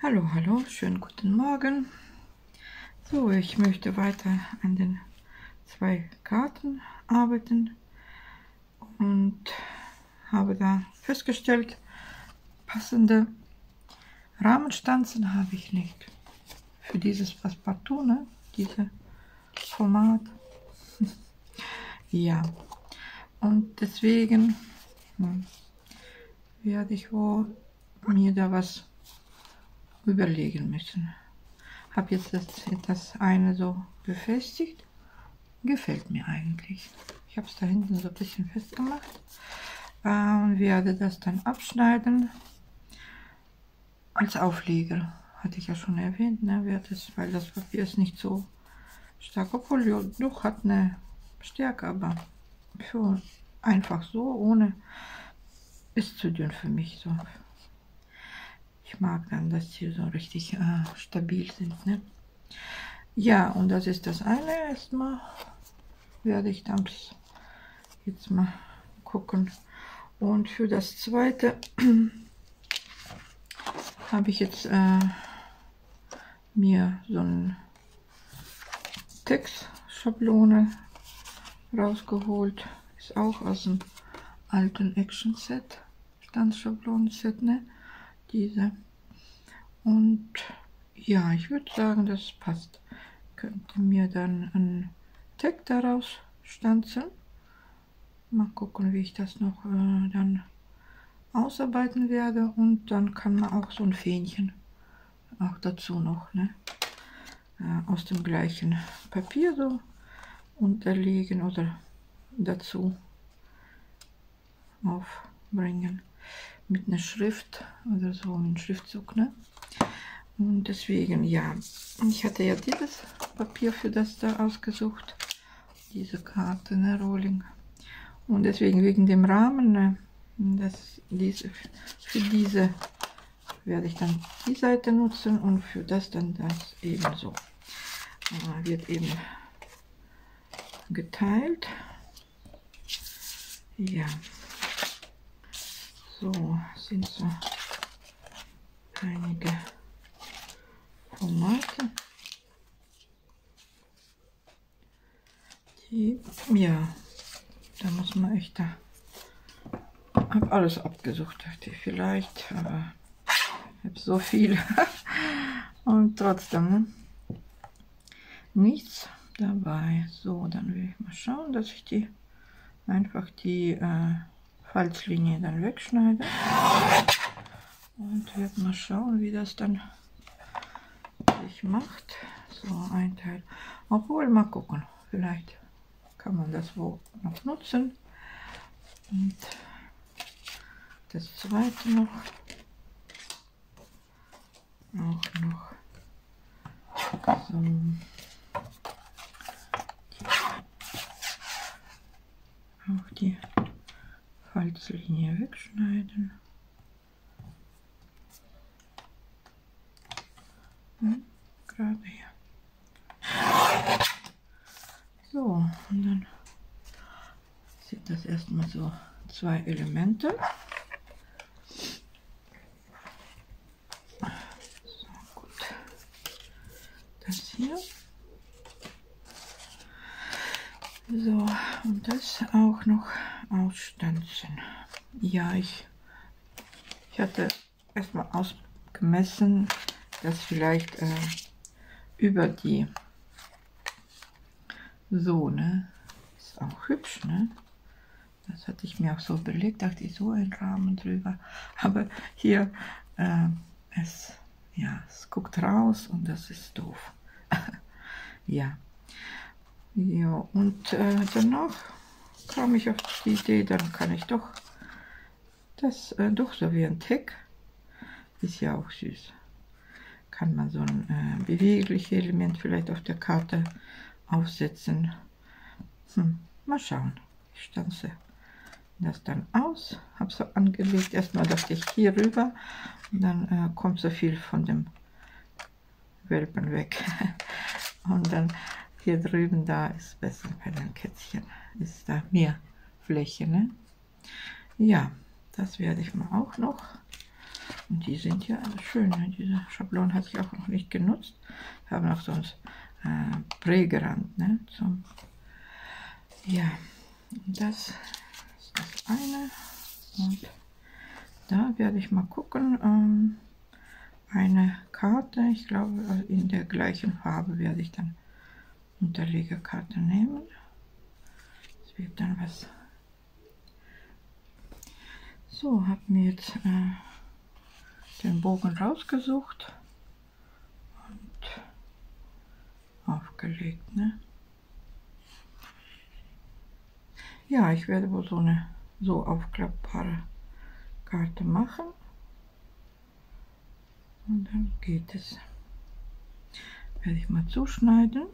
Hallo, hallo, schönen guten Morgen. So, ich möchte weiter an den zwei Karten arbeiten und habe da festgestellt, passende Rahmenstanzen habe ich nicht für dieses Passepartout, ne? Diese Format. ja, und deswegen hm, werde ich wohl mir da was überlegen müssen. Habe jetzt das, das eine so befestigt. Gefällt mir eigentlich. Ich habe es da hinten so ein bisschen festgemacht. Und werde das dann abschneiden als Aufleger. Hatte ich ja schon erwähnt, ne, wird es, weil das Papier ist nicht so stark. Obwohl, ja, doch hat eine Stärke, aber für einfach so, ohne, ist zu dünn für mich. So. Ich mag dann, dass die so richtig äh, stabil sind. Ne? Ja, und das ist das eine. Erstmal werde ich dann jetzt mal gucken. Und für das zweite habe ich jetzt äh, mir so eine Textschablone rausgeholt. Ist auch aus dem alten Action Set, Stanzschablonen Set, ne? Diese. Und ja, ich würde sagen, das passt. Könnte mir dann ein Tag daraus stanzen. Mal gucken, wie ich das noch äh, dann ausarbeiten werde. Und dann kann man auch so ein Fähnchen auch dazu noch, ne? Äh, aus dem gleichen Papier so unterlegen oder dazu aufbringen mit einer Schrift oder so, einem Schriftzug, ne? Und deswegen, ja, ich hatte ja dieses Papier für das da ausgesucht, diese Karte, ne, Rolling. Und deswegen, wegen dem Rahmen, ne, das, diese, für diese werde ich dann die Seite nutzen und für das dann das ebenso. Äh, wird eben geteilt. Ja. So, sind so einige Formate. Die, ja, da muss man echt da, habe alles abgesucht, dachte ich vielleicht, aber ich habe so viel und trotzdem ne? nichts dabei. So, dann will ich mal schauen, dass ich die einfach die äh, Falzlinie dann wegschneide und werde mal schauen, wie das dann sich macht. So ein Teil. Obwohl, mal gucken, vielleicht kann man das wo noch nutzen. Und das zweite noch. Auch noch so auch die Falzlinie wegschneiden. Hm, gerade hier. So, und dann sind das erstmal so zwei Elemente. So, gut. Das hier. So, und das auch noch ausstanzen. Ja, ich, ich hatte erstmal ausgemessen, dass vielleicht äh, über die so, ne? Ist auch hübsch, ne? Das hatte ich mir auch so belegt, dachte ich, so ein Rahmen drüber. Aber hier, äh, es, ja, es guckt raus und das ist doof. ja. Ja, und äh, danach kam ich auf die Idee, dann kann ich doch das äh, doch so wie ein Tick. Ist ja auch süß. Kann man so ein äh, bewegliches Element vielleicht auf der Karte aufsetzen. Hm, mal schauen. Ich stanze das dann aus. Habe so angelegt. Erstmal dachte ich hier rüber. Und dann äh, kommt so viel von dem Welpen weg. und dann hier drüben, da ist besser bei den Kätzchen, ist da mehr Fläche. Ne? Ja, das werde ich mal auch noch Und die sind ja schön. Ne? Diese Schablone hat ich auch noch nicht genutzt. Wir haben auch sonst äh, Prägerand. Ne? Zum, ja, das ist das eine. Und da werde ich mal gucken. Ähm, eine Karte, ich glaube in der gleichen Farbe werde ich dann Unterlegekarte nehmen. Es wird dann was. So, habe mir jetzt äh, den Bogen rausgesucht und aufgelegt. Ne? Ja, ich werde wohl so eine so aufklappbare Karte machen. Und dann geht es. Werde ich mal zuschneiden.